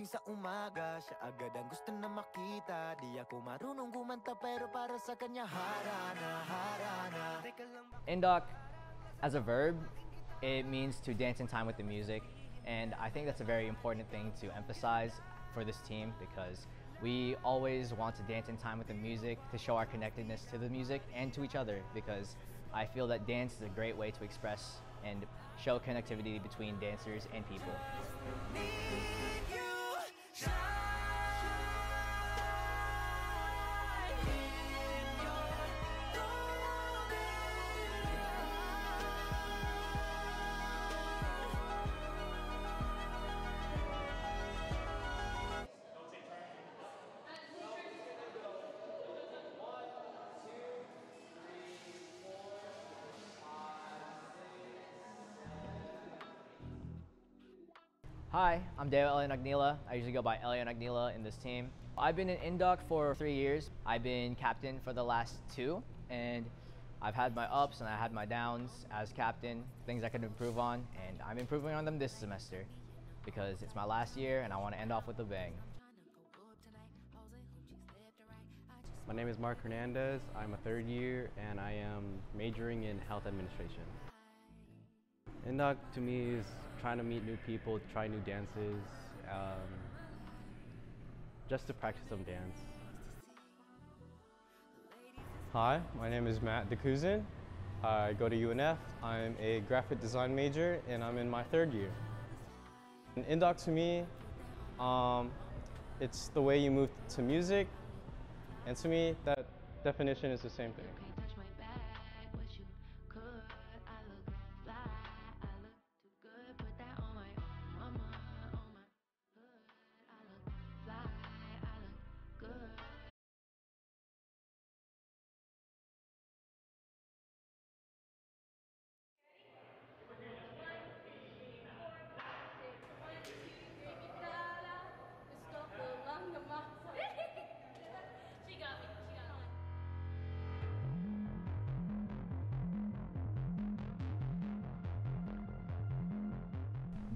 Gising sa umaga, siya agad ang gusto na makita Di ako marunong kumanta pero para sa kanya harana, harana Teka lang ba- Indak, as a verb, it means to dance in time with the music. And I think that's a very important thing to emphasize for this team because we always want to dance in time with the music to show our connectedness to the music and to each other because I feel that dance is a great way to express and show connectivity between dancers and people. Shine Hi, I'm Deo Elianagnila. I usually go by Elianagnila in this team. I've been in Indak for three years. I've been captain for the last two, and I've had my ups and I had my downs as captain, things I could improve on, and I'm improving on them this semester because it's my last year and I want to end off with a bang. My name is Mark Hernandez. I'm a third year and I am majoring in health administration. Indak to me is trying to meet new people, try new dances, um, just to practice some dance. Hi, my name is Matt DeCousin. I go to UNF. I'm a graphic design major and I'm in my third year. And Indak to me, um, it's the way you move to music, and to me, that definition is the same thing.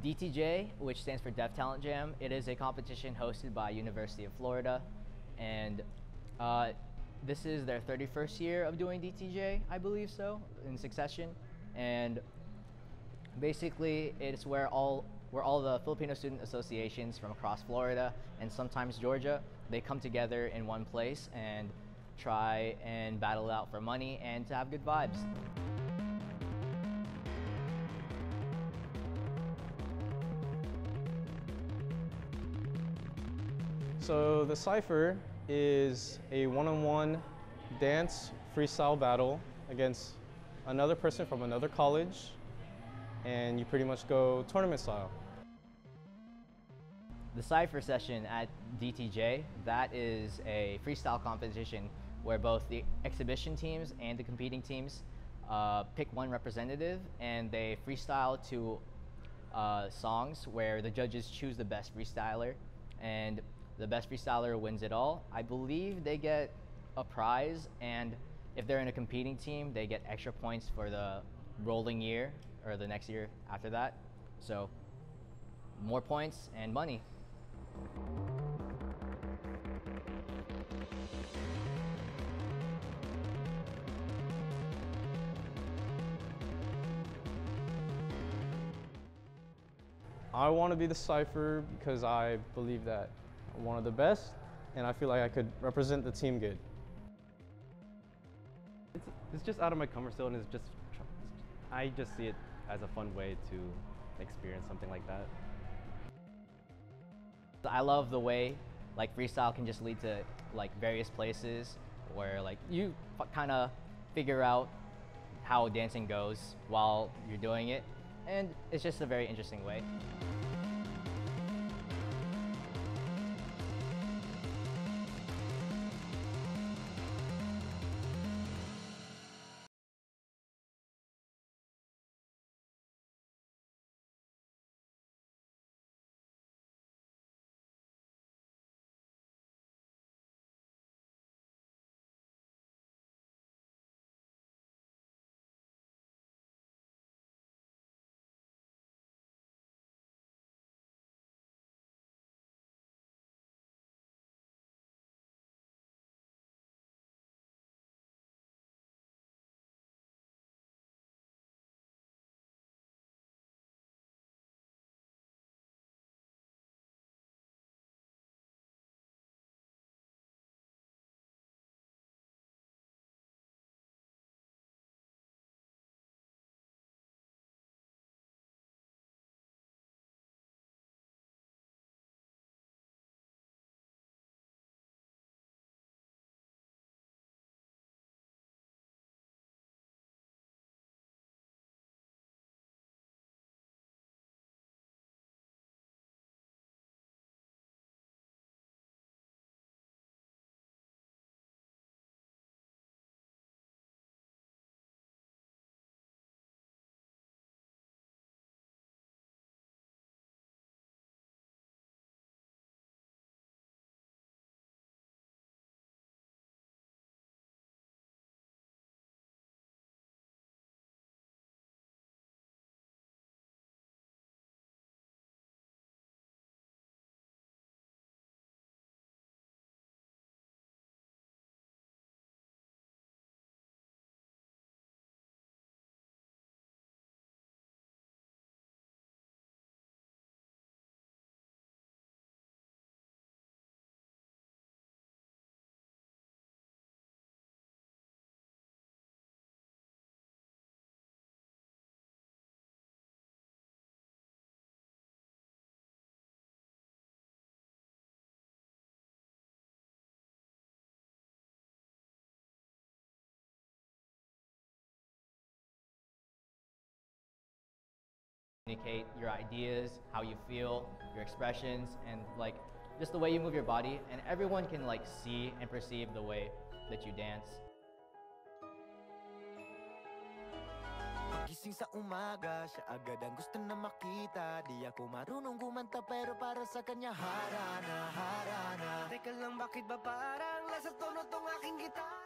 DTJ, which stands for Deaf Talent Jam, it is a competition hosted by University of Florida, and uh, this is their 31st year of doing DTJ, I believe so, in succession, and basically it's where all where all the Filipino student associations from across Florida and sometimes Georgia they come together in one place and try and battle out for money and to have good vibes. So the Cypher is a one-on-one dance freestyle battle against another person from another college, and you pretty much go tournament style. The Cypher session at DTJ, that is a freestyle competition where both the exhibition teams and the competing teams uh, pick one representative and they freestyle to uh, songs where the judges choose the best freestyler and the best freestyler wins it all. I believe they get a prize and if they're in a competing team, they get extra points for the rolling year or the next year after that. So more points and money. I want to be the Cypher because I believe that one of the best, and I feel like I could represent the team good. It's, it's just out of my comfort zone. It's just, tr- I just see it as a fun way to experience something like that. I love the way like freestyle can just lead to like various places where like you kind of figure out how dancing goes while you're doing it and it's just a very interesting way. Communicate your ideas, how you feel, your expressions, and like just the way you move your body. And everyone can like see and perceive the way that you dance. Pagising sa umaga, siya agad ang gusto na makita Di ako marunong kumanta pero para sa kanya harana, harana Teka lang, bakit ba parang nasa tono tong aking gitara?